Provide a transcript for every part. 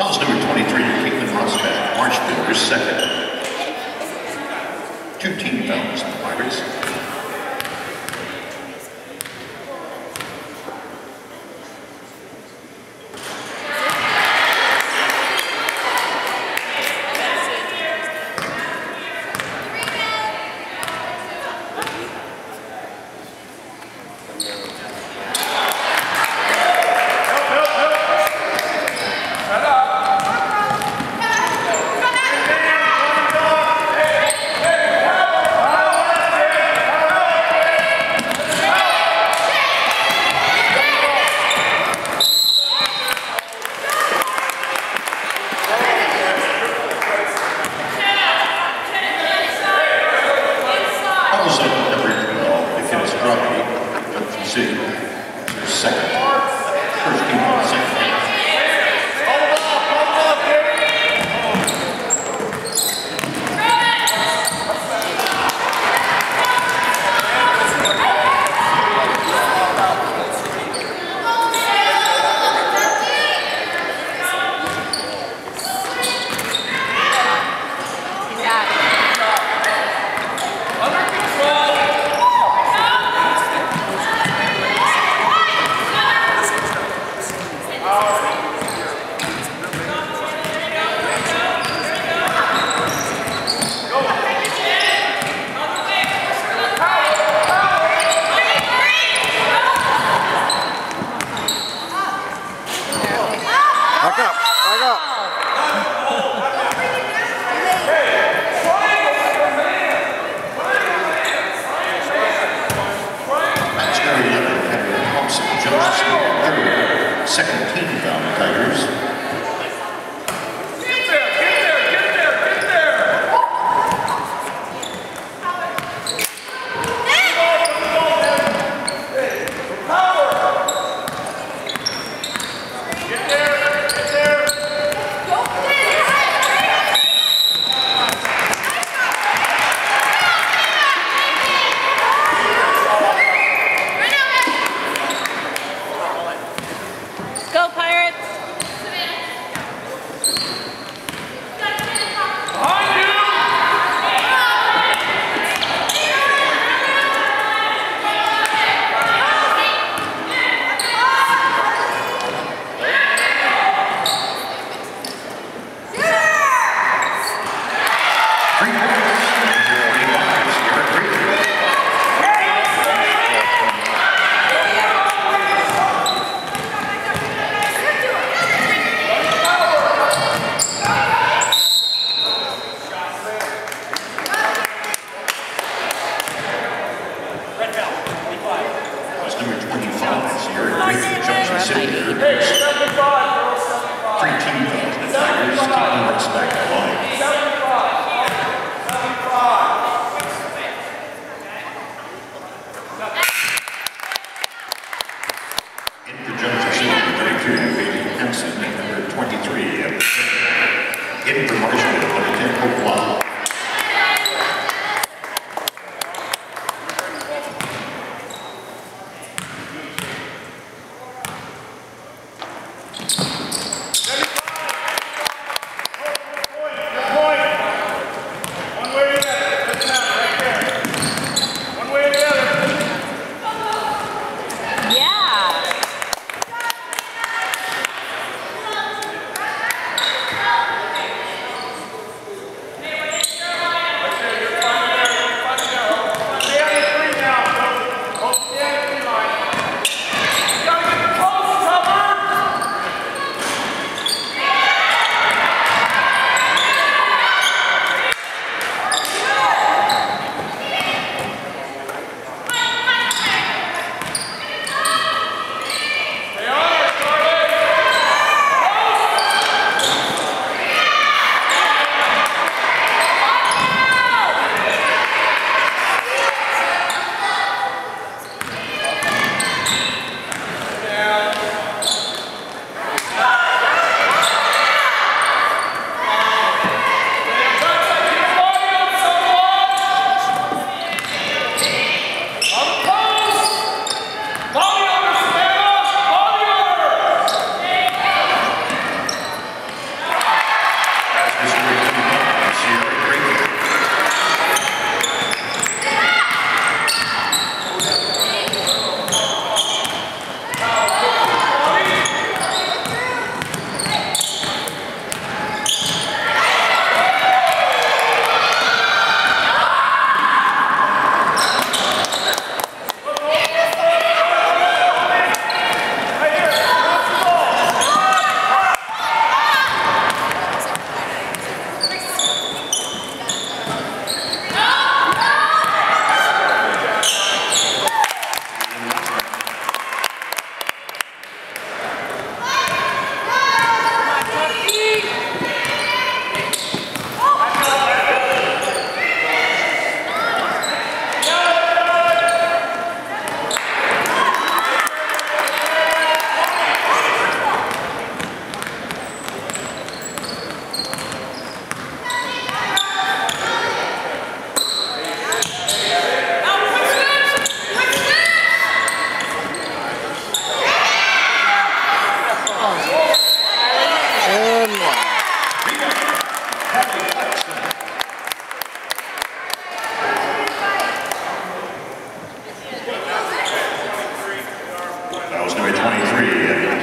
House number 23, Caitlin Rosbeck, March 4th, 2nd. Two team fouls, the Pirates. second. First game, second. Alaska Second team Valley Tigers.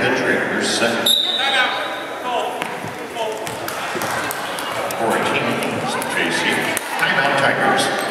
Hendrick, your second. Timeout Tigers.